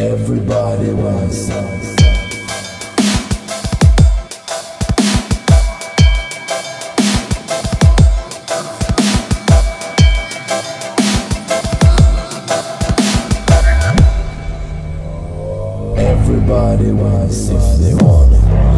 Everybody wants. Everybody wants if they want it.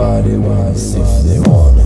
Wants if they want.